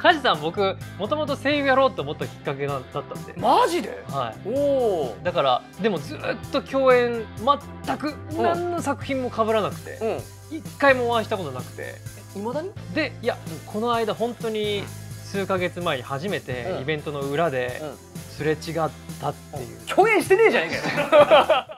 梶さん僕もともと声優やろうと思ったきっかけだったんで、マジで？はい。お、だからでもずっと共演全く何の作品も被らなくて。うん。一回もお会いしたことなくて。いまだに？でいやこの間本当に数か月前に初めてイベントの裏ですれ違ったっていう。共演してねえじゃねえかよ。